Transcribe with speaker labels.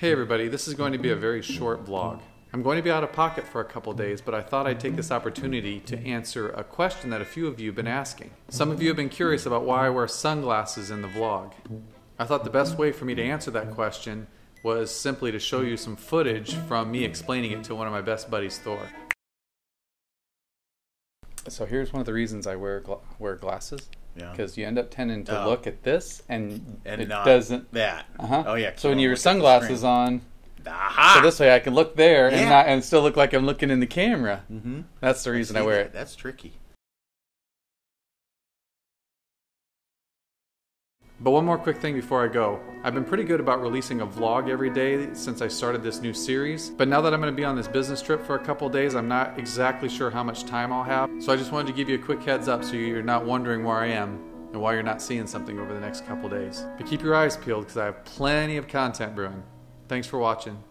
Speaker 1: Hey everybody, this is going to be a very short vlog. I'm going to be out of pocket for a couple days, but I thought I'd take this opportunity to answer a question that a few of you have been asking. Some of you have been curious about why I wear sunglasses in the vlog. I thought the best way for me to answer that question was simply to show you some footage from me explaining it to one of my best buddies, Thor. So here's one of the reasons I wear gla- wear glasses.
Speaker 2: Yeah.
Speaker 1: Because you end up tending to
Speaker 2: Oh.
Speaker 1: look at this and,
Speaker 2: and
Speaker 1: it
Speaker 2: not
Speaker 1: doesn't.
Speaker 2: that.
Speaker 1: Uh-huh.
Speaker 2: Oh yeah.
Speaker 1: So when your
Speaker 2: look at the
Speaker 1: sunglasses on,
Speaker 2: Aha!
Speaker 1: so this way I can look there and
Speaker 2: Yeah.
Speaker 1: not and still look like I'm looking in the camera.
Speaker 2: Mhm.
Speaker 1: That's the reason I wear it.
Speaker 2: That's tricky.
Speaker 1: But one more quick thing before I go. I've been pretty good about releasing a vlog every day since I started this new series. But now that I'm going to be on this business trip for a couple days, I'm not exactly sure how much time I'll have. So I just wanted to give you a quick heads up so you're not wondering where I am and why you're not seeing something over the next couple days. But keep your eyes peeled because I have plenty of content brewing. Thanks for watching.